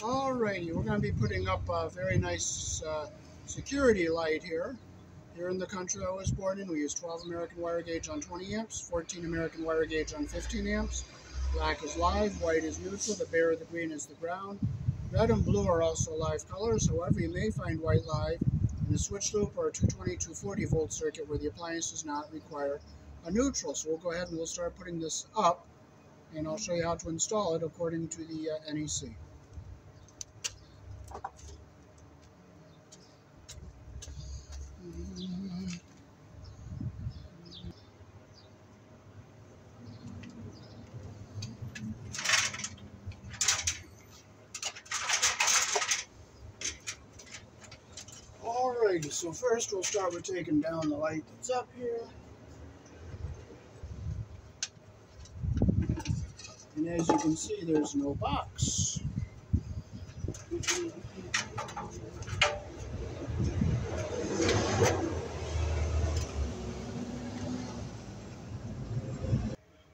Alrighty, we're going to be putting up a very nice uh, security light here. Here in the country I was born in, we use 12 American wire gauge on 20 amps, 14 American wire gauge on 15 amps. Black is live, white is neutral, the bare the green is the ground. Red and blue are also live colors, however you may find white live in a switch loop or a 220, 240 volt circuit where the appliance does not require a neutral. So we'll go ahead and we'll start putting this up and I'll show you how to install it according to the uh, NEC. Alrighty, so first we'll start with taking down the light that's up here. And as you can see, there's no box.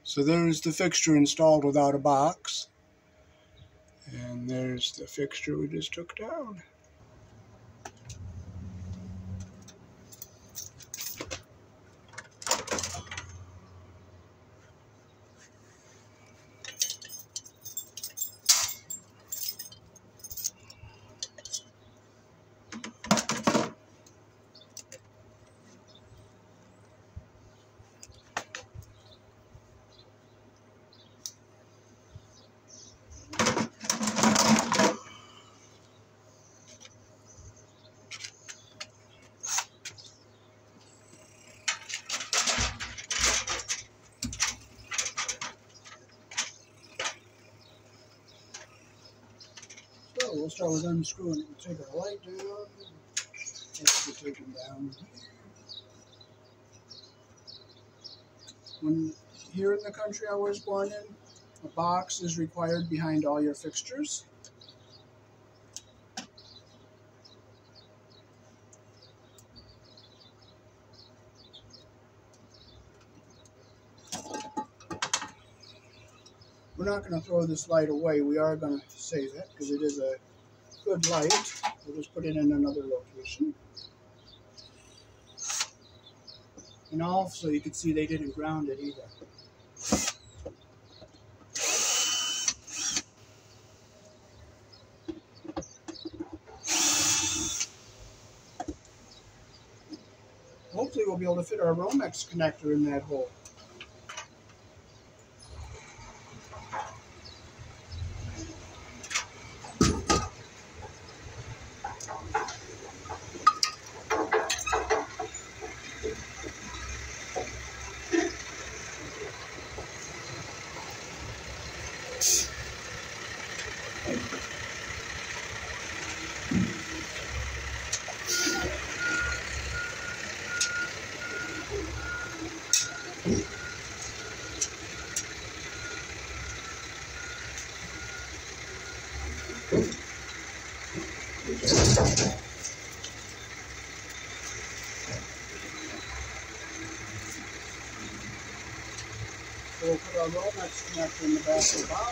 So there's the fixture installed without a box. And there's the fixture we just took down. We'll start with unscrewing it. Take our light down. Has to be down. When here in the country I was born in, a box is required behind all your fixtures. We're not going to throw this light away. We are going to save it because it is a good light. We'll just put it in another location. And also you can see they didn't ground it either. Hopefully we'll be able to fit our Romex connector in that hole. So we'll put our Connector in the back of the box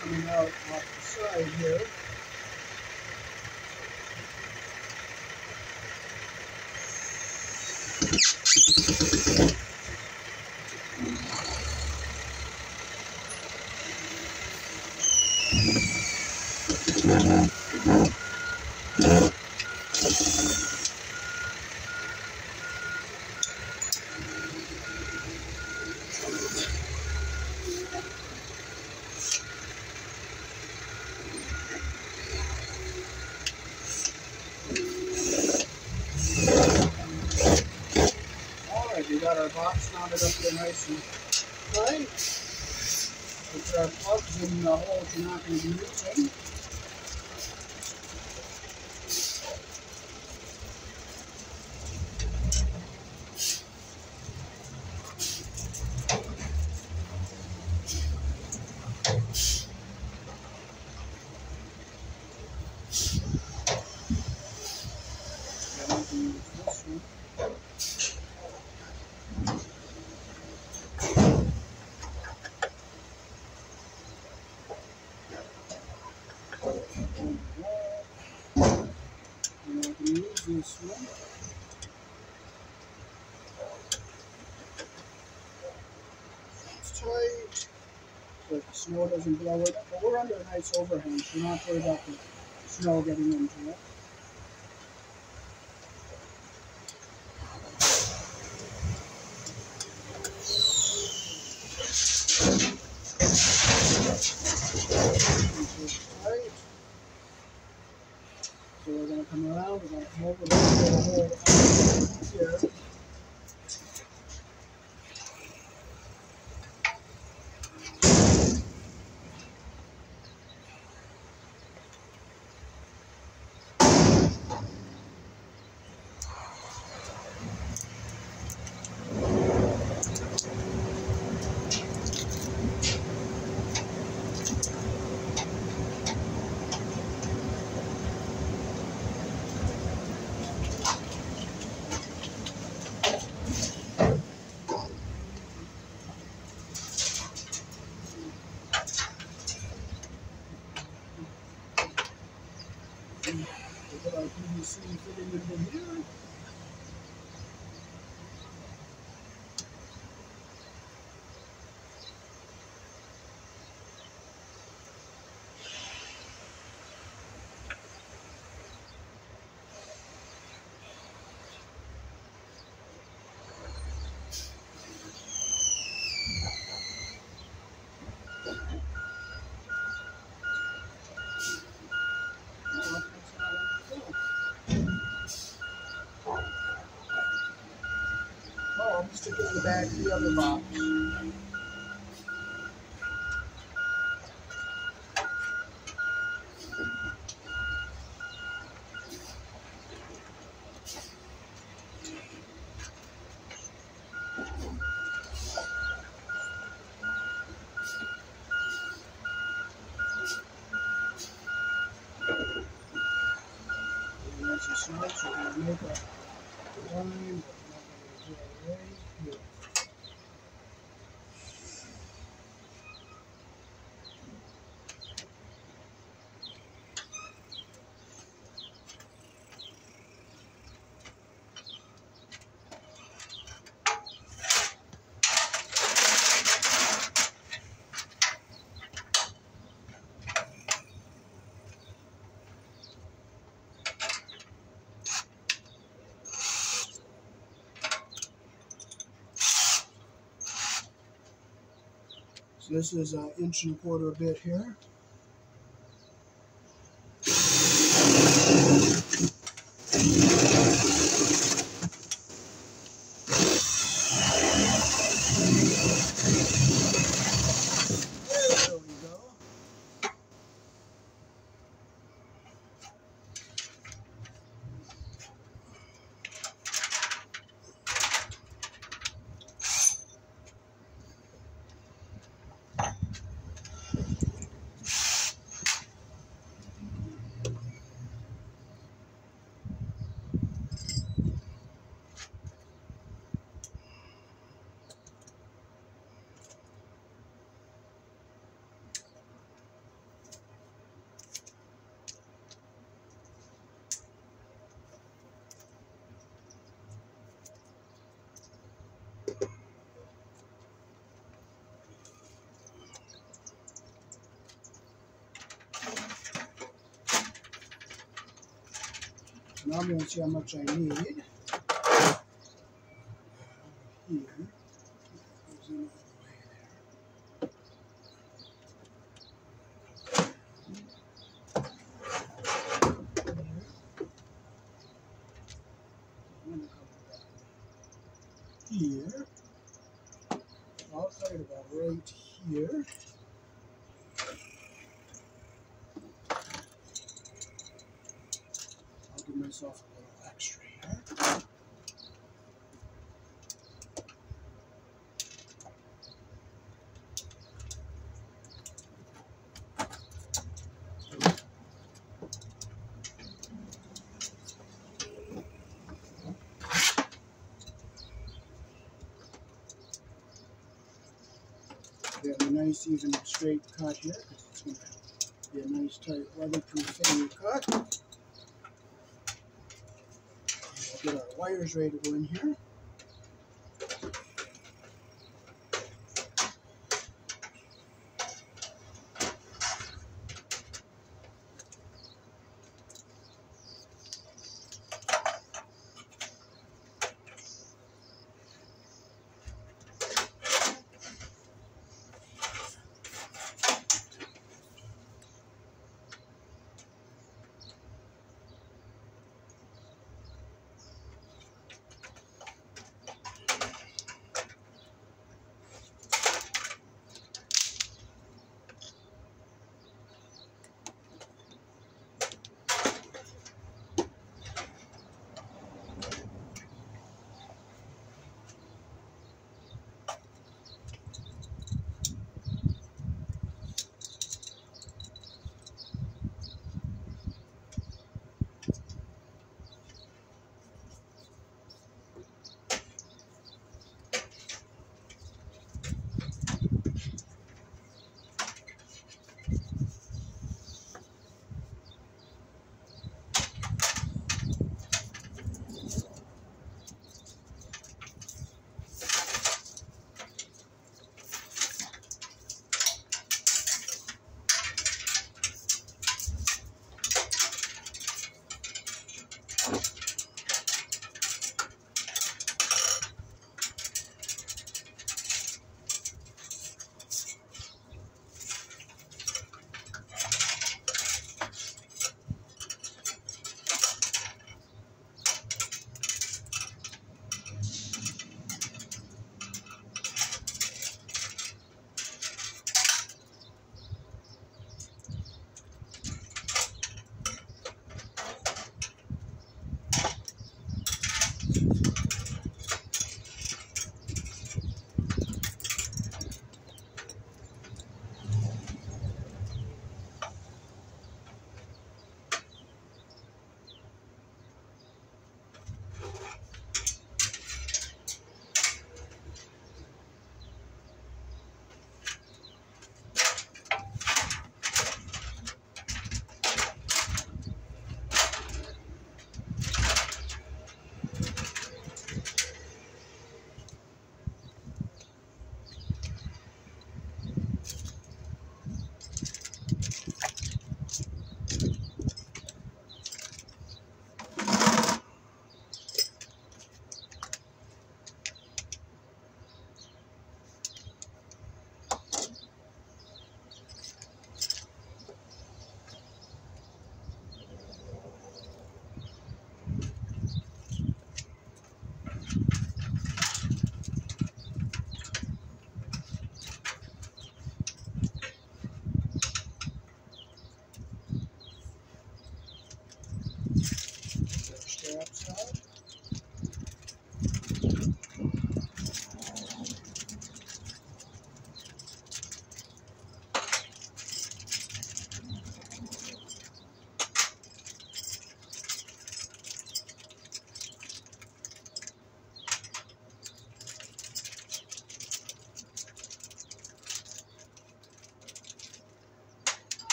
coming out off the side here. Got our box mounted up there nice and tight. With uh, our plugs in the holes you're not going to be using. And we can use this one. And I can use this one. It's tight, so that the snow doesn't blow it. But we're under a nice overhang, so you're not worried about the snow getting into it. Right. So we're gonna come around, we're gonna come over, we're gonna get a hole out here. We get our PVC fitting into here. Well, that's how it goes. Oh, I'll just stick it in the back of the other box. So we're gonna make a line, but we're not gonna do it right here. This is an inch and a quarter bit here. Now I'm going to see how much I need. Here. Goes in all the way there. I'm gonna cover that Here. I'll cut it about right here. I'll give myself a little extra here. Get a nice even straight cut here because it's going to be a nice tight weatherproof fitting cut. Get our wires ready to go in here.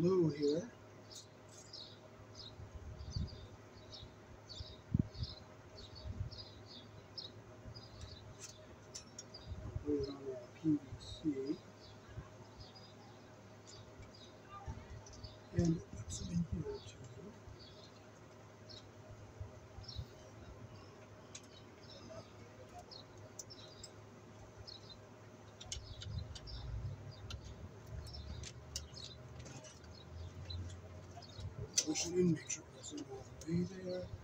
Blue here. Put it on our PVC. In, make sure it doesn't go away there.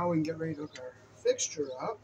Now we can get ready to hook our fixture up.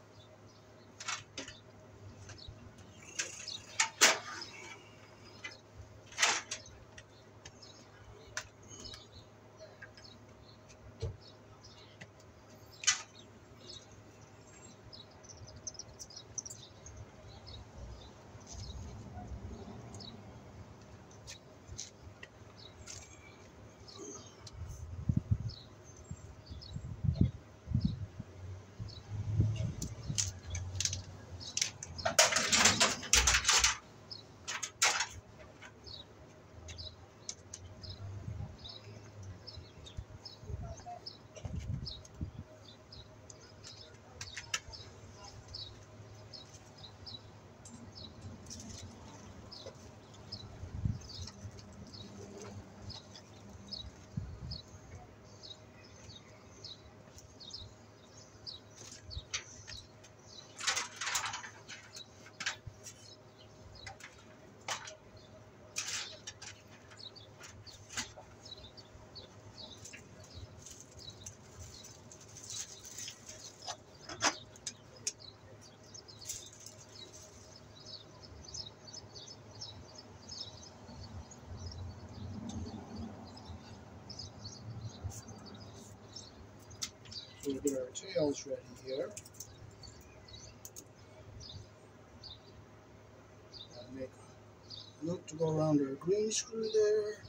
We'll get our tails ready here. Gotta make a loop to go around our green screw there.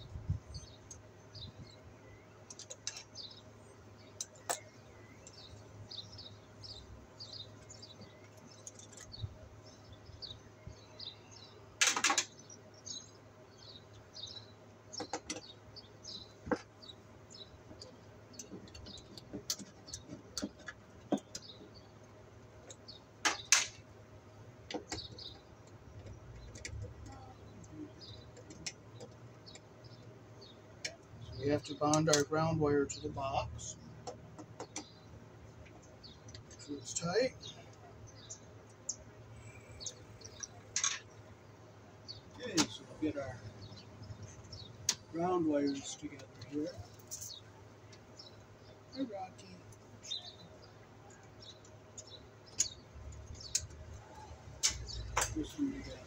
We have to bond our ground wire to the box. It's tight. Okay, so we'll get our ground wires together here. Hi, Rocky. This one together.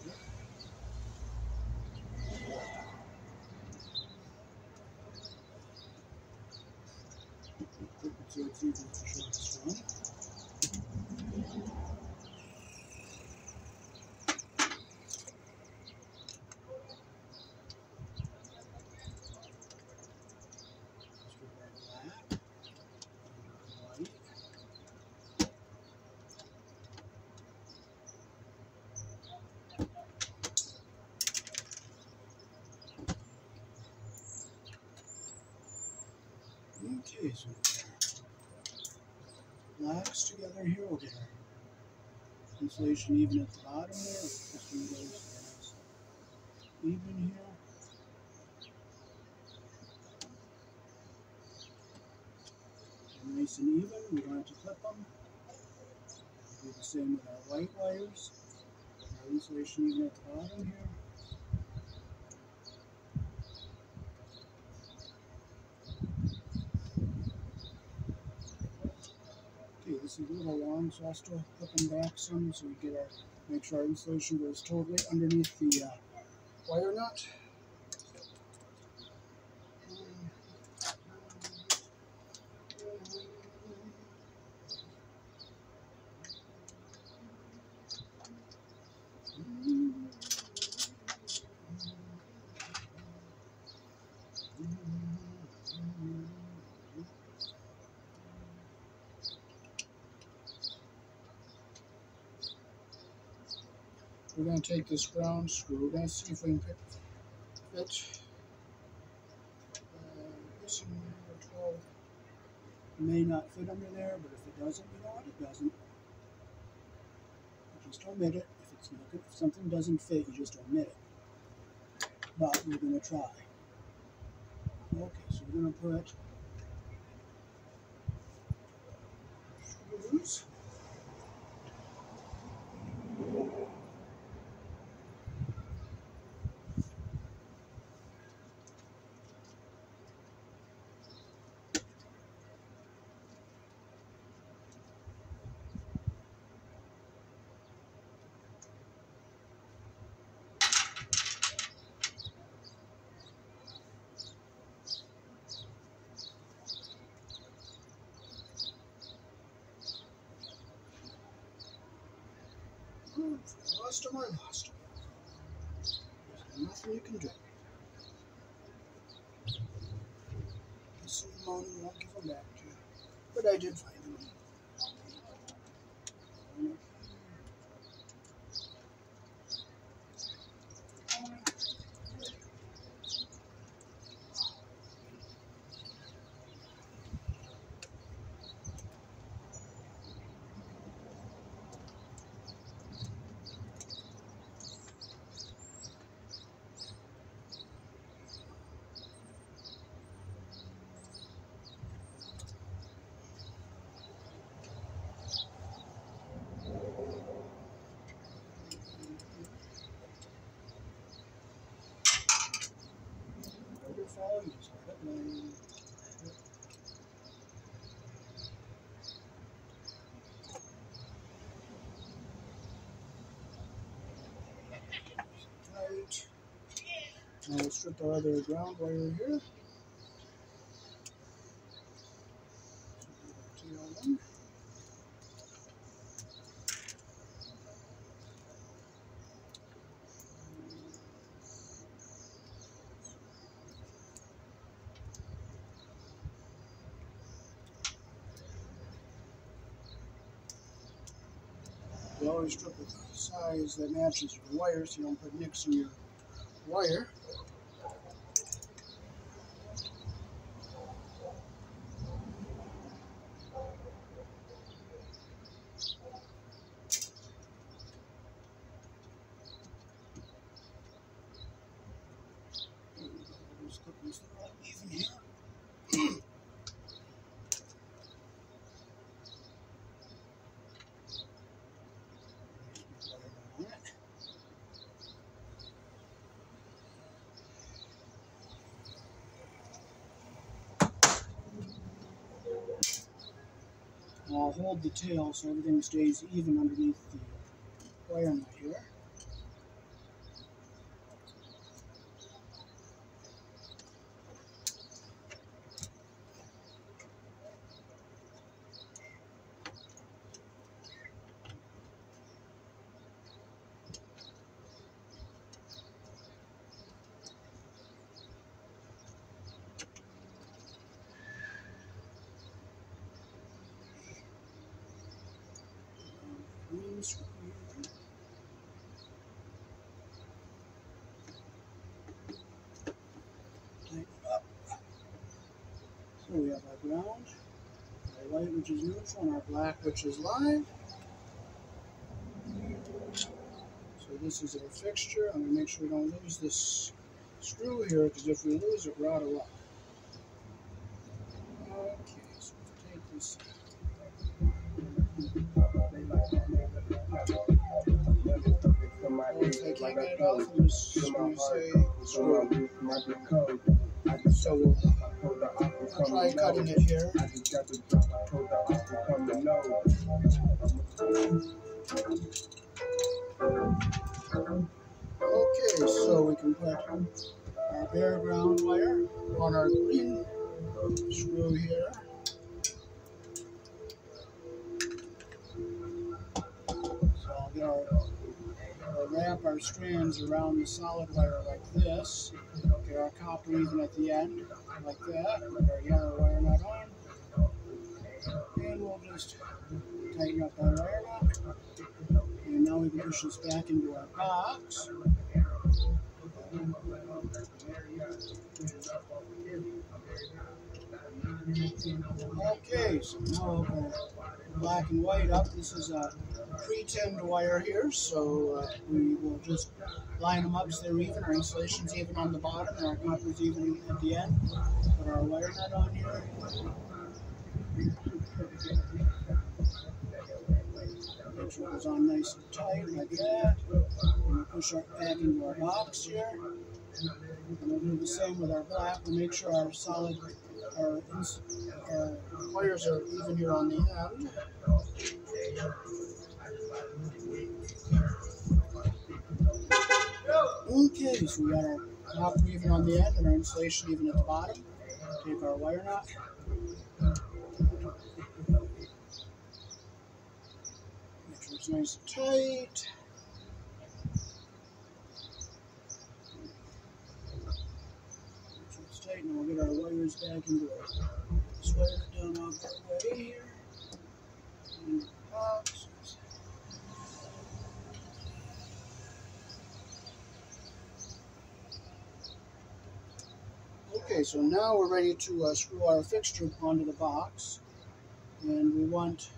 So it's easy to show this one. Let's go black, white. So blacks together get our insulation even at the bottom there. Even here. Nice and even, we don't have to clip them. Do the same with our white wires. Our insulation even at the bottom here. This is a little long, so I'll still clip them back some so we get our, make sure our insulation goes totally underneath the uh, wire nut. Take this ground screw. We're going to see if we can fit. fit uh, this number 12 may not fit under there, but if it doesn't, you know what? It doesn't. You just omit it. If it's not if something doesn't fit, you just omit it. But we're going to try. Okay, so we're going to put screws. Hmm, lost them, I lost. There's nothing you can do. This and won't give them back to you. But I did find Now we'll strip our other ground wire here. You always strip the size that matches your wire so you don't put nicks in your wire. I'll hold the tail so everything stays even underneath the wire nut here. So we have our ground, our white which is neutral, and our black which is live. So this is our fixture. I'm going to make sure we don't lose this screw here because if we lose it, we're out of luck. Okay, so take this. Get it off, I'm just going to say screw. So we'll try cutting it here. Okay, so we can put our bare ground wire on our green screw here. So I'll get our, I'll wrap our strands around the solid wire like this. Get our copper even at the end, like that. Put our yellow wire nut on. And we'll just tighten up our wire nut. And now we can push this back into our box. Okay, so now we'll go black and white up. This is a pre-tinned wire here, so uh, we will just line them up so they're even. Our insulation's even on the bottom, and our copper's even at the end. Put our wire nut on here. Make sure it goes on nice and tight like that. And we push our back into our box here. And we'll do the same with our black. We'll make sure our solid, ins- our wires are even here on the end. Okay, so we got our copper even on the end and our insulation even at the bottom. Take our wire nut. Make sure it's nice and tight. Make sure it's tight, and we'll get our sweater down off that way here. Okay, so now we're ready to uh, screw our fixture onto the box. And we want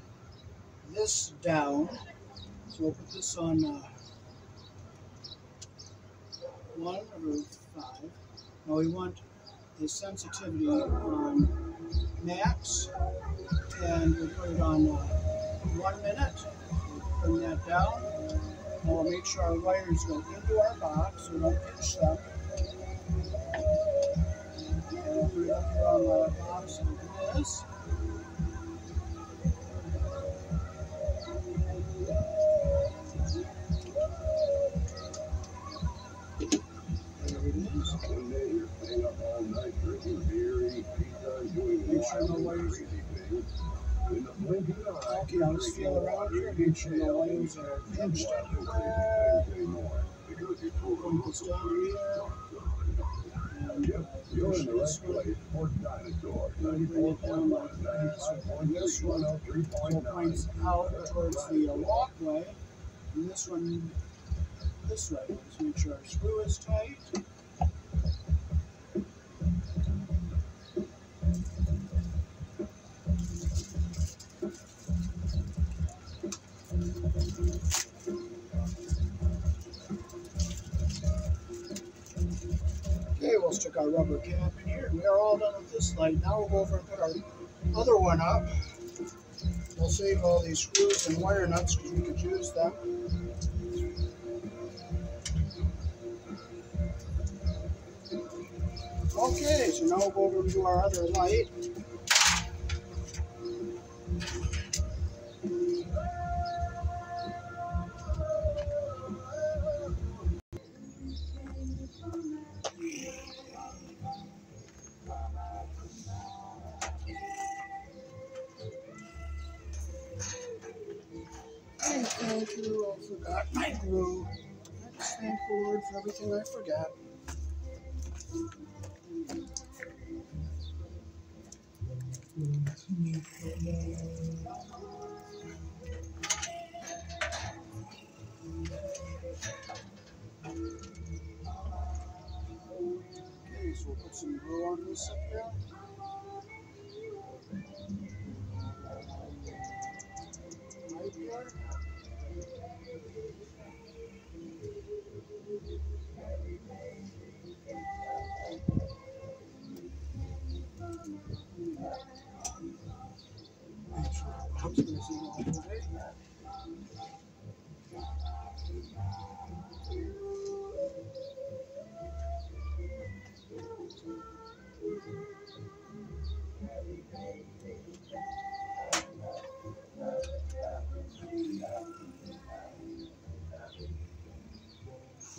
this down. So we'll put this on uh, one or five. Now we want the sensitivity on max. And we'll put it on uh, one minute. Bring that down. Now we'll make sure our wires go into our box so we don't pinch them. And we'll put it up on the box like this. Just feel around. Make sure no wires are pinched anywhere. Bring this down here. And push this way. And bring it down like this. And this one so points out towards the uh, walkway. And this one this way. Just make sure our screw is tight. Okay, our rubber cap in here. We are all done with this light. Now we'll go over and put our other one up. We'll save all these screws and wire nuts because we could use them. Okay, so now we'll go over do our other light. Put some glue on this up here. Right here. The box all.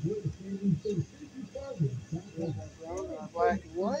Thank what?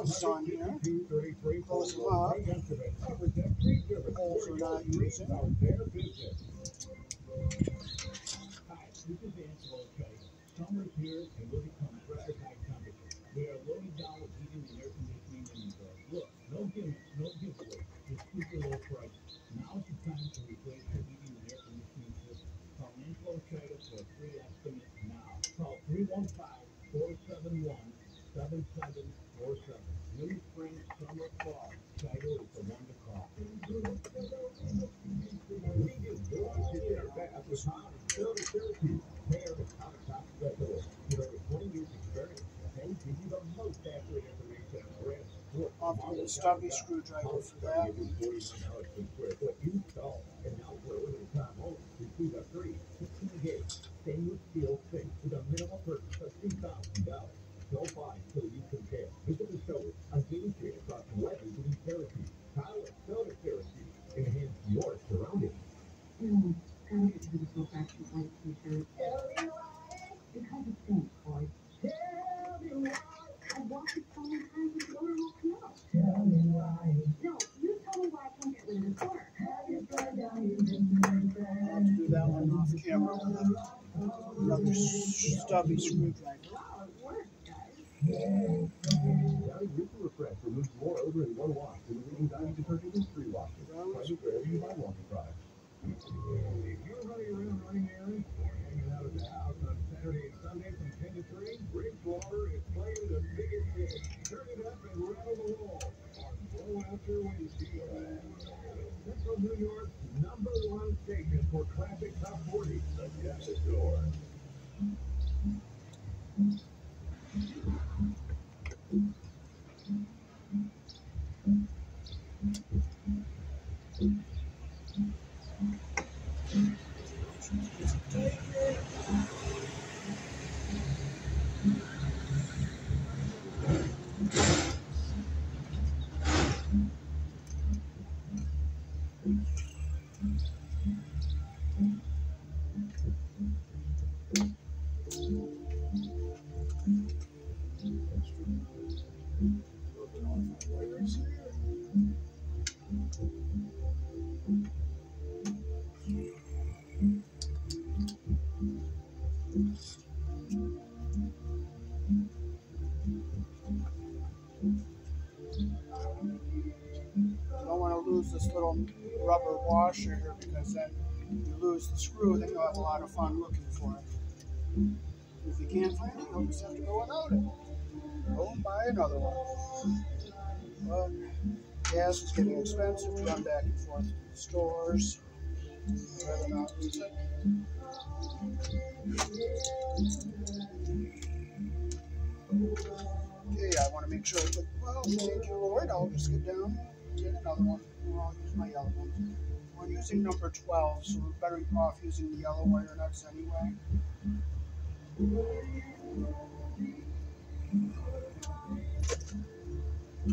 plugs on here. Close them up. Holes we're not using. And. We are loading down with heating and air conditioning inventory. Look, no gimmicks, no giveaway, just super low prices. Now's the time to replace your heating and air conditioning system. Call Angelo Kite for a free estimate now. Call 315 471 7747. New spring, summer, fall. Title is the one to call. We get boys to get our back with hot and silver Syracuse. They are the top top specialists with over 20 years experience. They give you the most accurate information on rent, work, I'll put a stubby screwdriver for that. $41 per square foot install. And now for a limited time only, receive a free 15 gauge stainless steel sink with a minimal purchase of $2,000. Don't buy until you compare. Visit the showroom on King Street across from Wesley to Syracuse. Kyle and Soda Syracuse. Enhance your surroundings. No, I don't get to the so back to life insurance. Because it's so hard. I walked it so many times with the owner won't come out. No, you tell me why I can't get rid of the car. I'll have to do that one off camera with another stubby screwdriver. If you're running around running errands or hanging out at the house on Saturday and Sunday from 10 to 3, Rick Water is playing the biggest hit. Turn it up and rattle the wall blow out your windshield. Central New York's little rubber washer here because then you lose the screw, then you'll have a lot of fun looking for it. If you can't find it, you'll just have to go without it. Go and buy another one. But gas is getting expensive to run back and forth to the stores. Rather not lose it. Okay, I want to make sure that, well, thank you, Lord. I'll just get down another one. I'll use my yellow one. We're using number 12, so we're better off using the yellow wire nuts anyway. If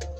you.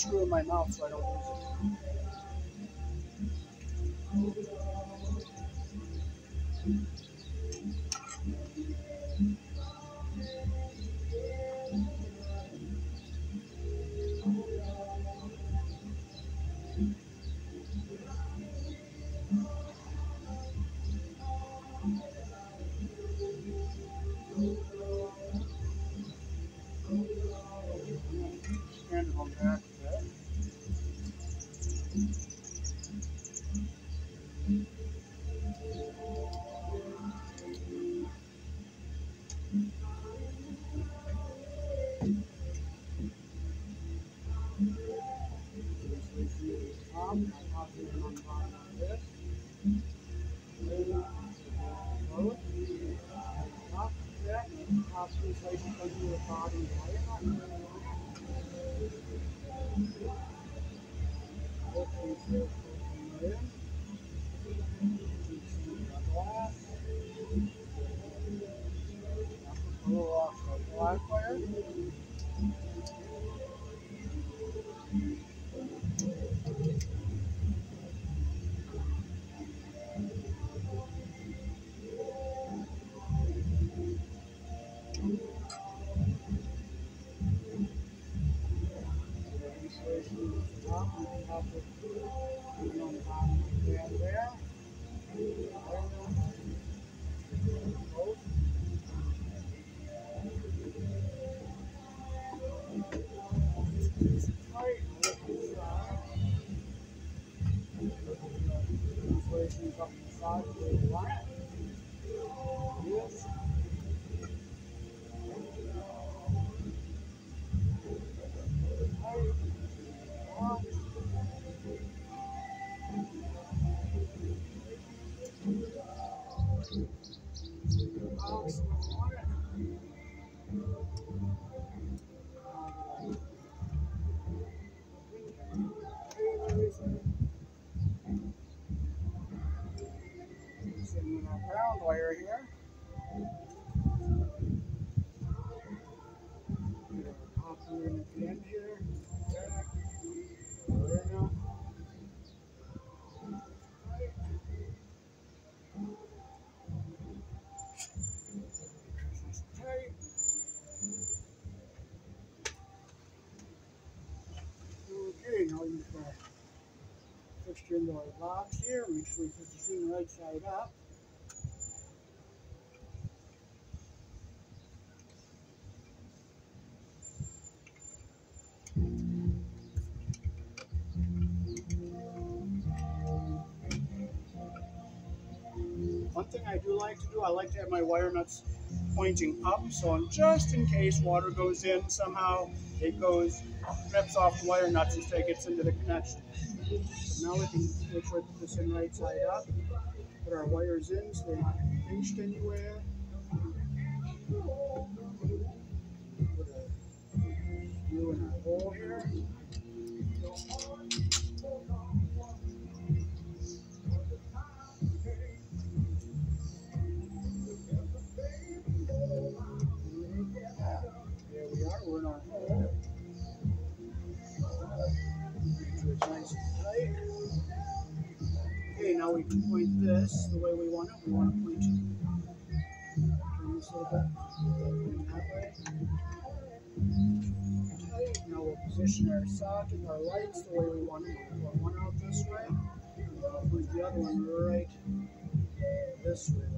Screw in my mouth so I don't lose it. Stand goes Yes. Fixture into our box here. Make sure we put the thing right side up. One thing I do like to do, I like to have my wire nuts pointing up, so just in case water goes in somehow, it goes, rips off the wire nuts instead of gets into the connection. Now we can make sure we put this in right side up, put our wires in so they're not pinched anywhere. Put a screw in our hole here. This the way we want it. We want to point it. Turn this a little bit. That way. Now we'll position our socket, our lights the way we want it. We'll put one out this way. And we'll point the other one right this way,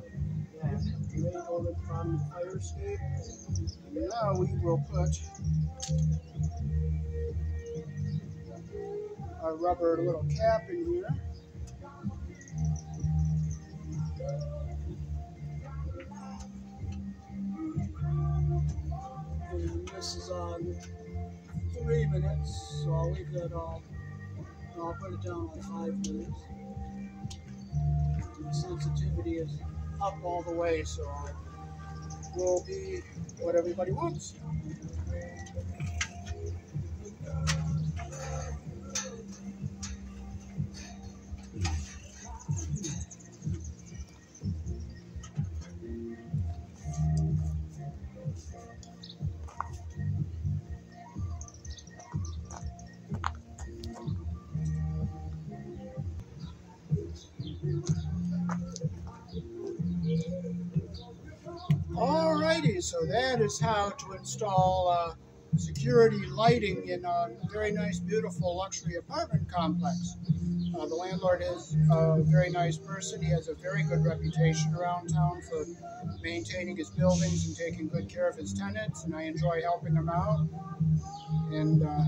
like that. Right over bottom the fire escape. And now we will put our rubber little cap in here. This is on three minutes, so I'll leave that on. Um, I'll put it down on five minutes. The sensitivity is up all the way, so um, it will be what everybody wants. How to install uh, security lighting in a very nice, beautiful luxury apartment complex. Uh, the landlord is a very nice person. He has a very good reputation around town for maintaining his buildings and taking good care of his tenants, and I enjoy helping him out. And uh,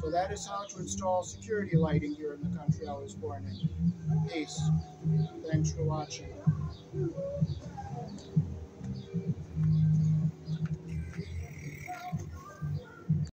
so that is how to install security lighting here in the country I was born in. Peace. Thanks for watching.